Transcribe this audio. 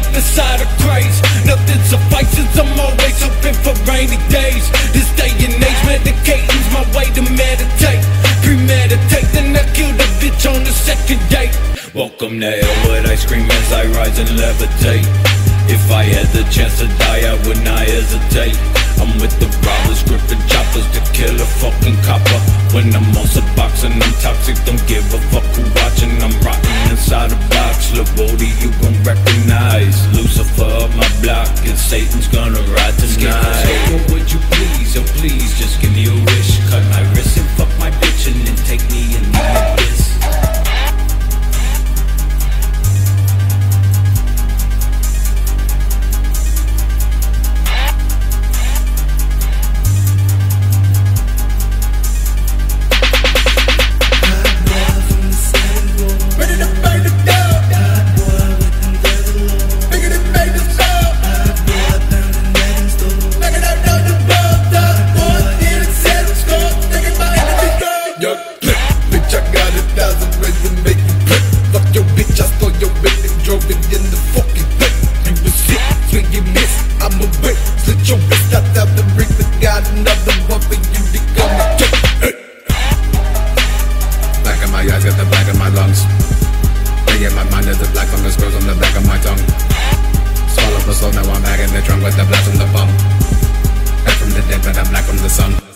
up inside a craze. Nothing suffices, I'm always hoping for rainy days. This day and age, medicating's my way to meditate. Premeditate, then I kill the bitch on the second date. Welcome to hell, what I scream as I rise and levitate. If I had the chance to die, I would not hesitate. I'm with the robbers, gripping choppers to kill a fucking copper. When I'm on boxing, I'm toxic, don't give a fuck who watching. I'm rotting inside a box. Look, Bodie, you gon' Satan's gonna ride Black in my eyes, got the black in my lungs. In my mind, black on the back of my tongue. Soul, now I'm back in the trunk with the blast from the bum. Back from the dead, but I'm black from the sun.